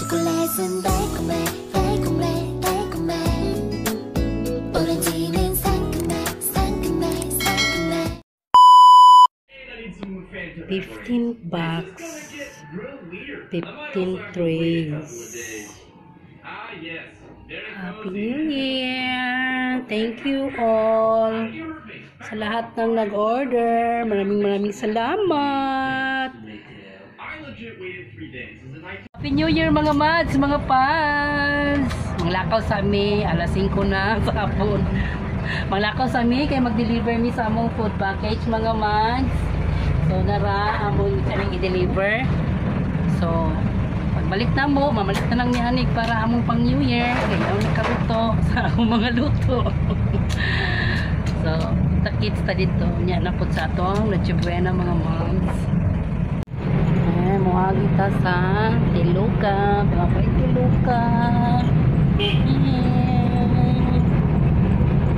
초콜릿은 달콤해 달콤해 달콤해 오렌지는 상큼해 상큼해 상큼해 15 bucks 15 trays Happy New Year! Thank you all sa lahat ng nag-order. Maraming maraming salamat. Happy New Year mga mads, mga pals! Manglakaw sa mi, alas 5 na sa hapon. Manglakaw sa mi, kay mag-deliver mi sa among food package mga mads. So nara, among kaming i-deliver. So, pagbalik na mo, mamalik na lang ni Hanig para among pang New Year. Kaya ako nakaluto sa akong mga luto. so, takits ta dito. Nya na po sa atong Noche Buena mga moms. Eh, muagi ta sa Tiluka. Pa Tiluka.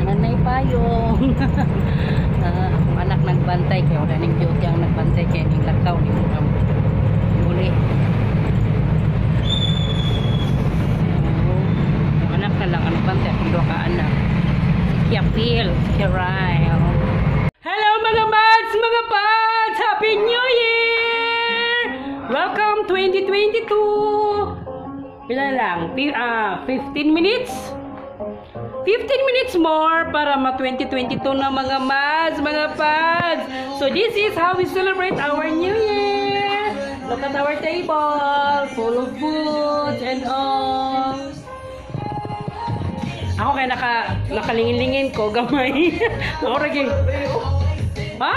Nanay payong. uh, anak nagbantay kaya wala ning duty ang nagbantay kaya ning lakaw ni Murang. Ilan lang? Pi- ah, 15 minutes? 15 minutes more para ma 2022 na mga mads, mga pads. So this is how we celebrate our New Year. Look at our table, full of food and all. Ako kaya naka, nakalingin-lingin ko, gamay. Ako lagi. Ha?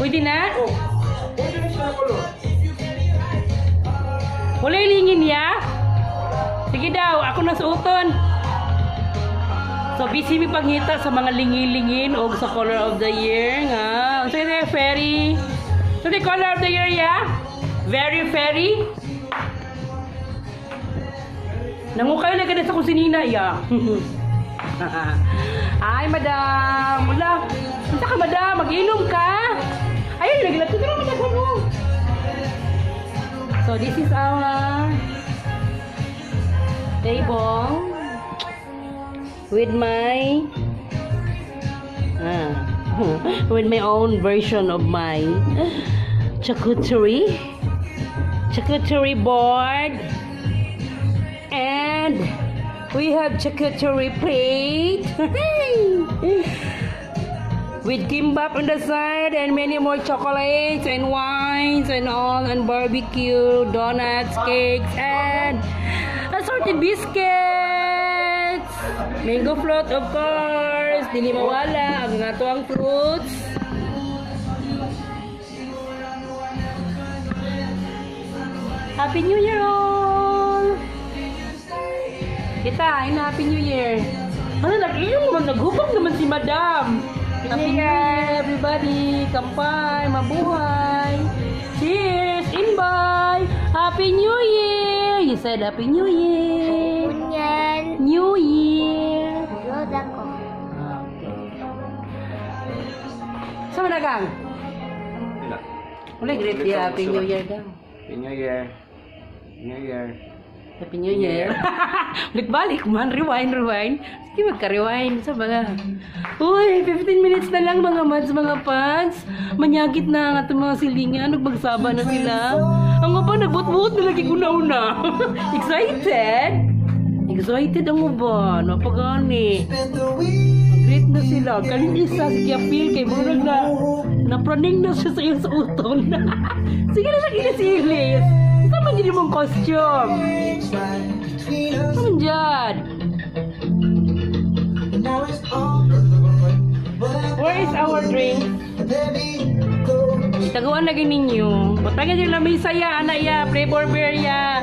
Pwede na? Wala ilingin ya? Sige daw, ako na suoton. So, busy mi pangita sa mga lingi-lingin o sa color of the year nga. So, yun fairy. So, the color of the year, ya? Very fairy. Nangukay na ganun sa kusinina, ya. Ay, madam. Wala. Punta ka, madam. Mag-inom ka. Ayun, lagi lang. Tutura mo na So, this is our table with my ah, with my own version of my charcuterie charcuterie board. And we have charcuterie plate with kimbap on the side and many more chocolates and wines and all and barbecue donuts cakes and assorted biscuits mango float of course dili mawala ang nga to ang fruits Happy New Year all! Kita, Happy New Year! Ano, nag-inom naman, naghubog naman si Madam! Happy New Year, everybody! Kampay, mabuhay! Cheers! Inbay! Happy New Year! You said Happy New Year! New Year! Sama na gang? Uli, great day. Happy New Year gang. Happy New Year. New Year. Happy New Year. Balik-balik man. Rewind, rewind. Sige, magka-rewind sa mga. Uy, 15 minutes na lang mga mads, mga pads. Manyagit na ang atong mga silingan. Nagbagsaba na sila. Ang nga ba, nagbut-but na lagi una-una. Excited? Excited ang uban. Napagani. Great na sila. Kaling isa, si Kiapil, kay Murag na. Napraning na siya sa iyong sa uton. Sige na lagi na man din mong costume? Saan dyan? Where is our drink? Taguan lagi ninyo. Batagan nyo lang may saya, anak ya, flavor beer ya.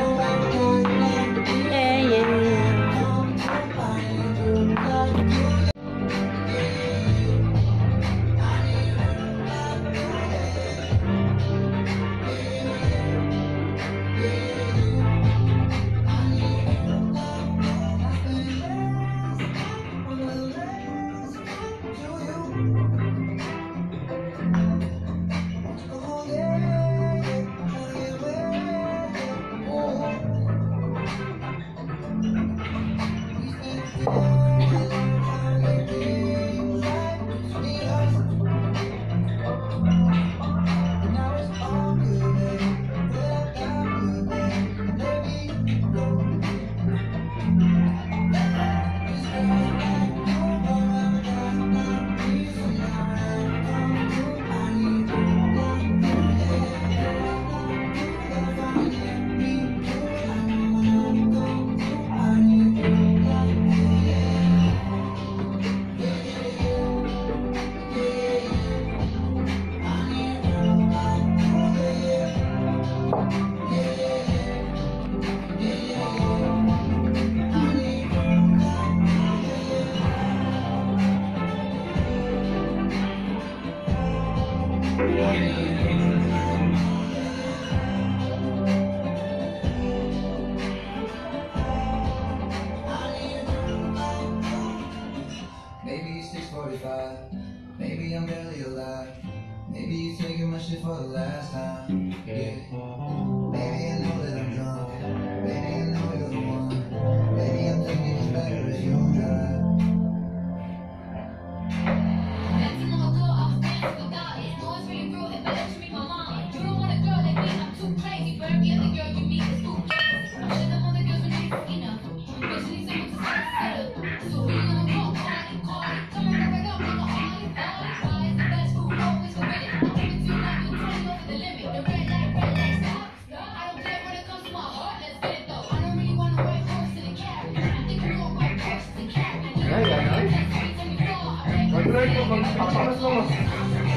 Magpapakas mo.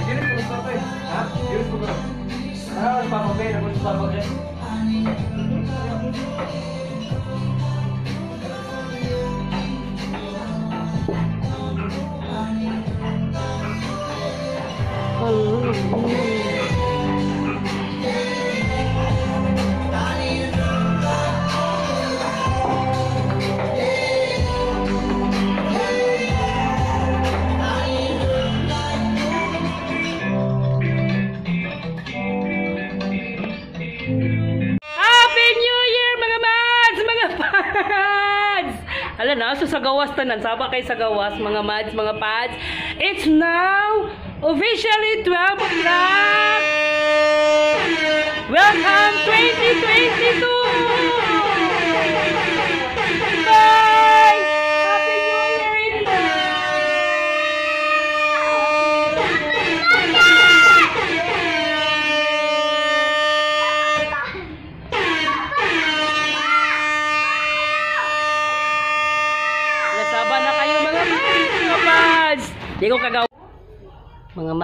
Gilis ko gusto ko eh. Ha? Gilis ko gusto. Ah, papagay na gusto Alam na, so sa gawas tanan. Saba kay sa gawas, mga mads, mga pads. It's now officially 12 o'clock! Welcome 2022!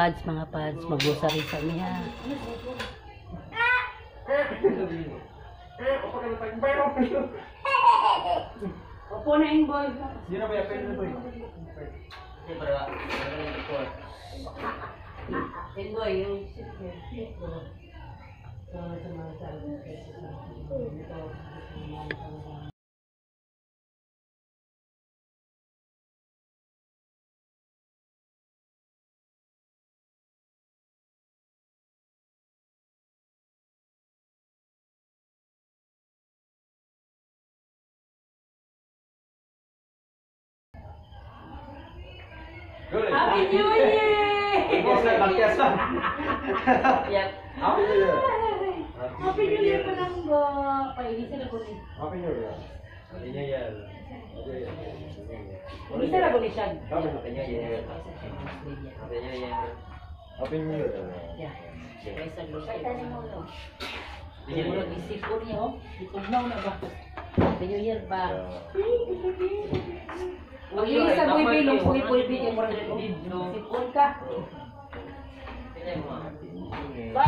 Mads, mga pads, mag-usari sa niya. Opo na yung boy. Hindi na ba yung pwede na boy? Yung boy, yung So, sa mga sabi, Happy New Year! Boss na, bagkasa. Yep. Happy New Year. Happy New Year pa lang ba? Painisan ako ni. Happy New Year. Happy New Year. Painisan ako ni Shag. Happy New Year. Happy New Year. Yeah. Painisan ko siya. Murag isipon niya, oh. Itugnaw na ba? Happy New Year ba? Ilis sa buhay bilong puwi-puwi bigyan mo rin. Sipon ka. Ba,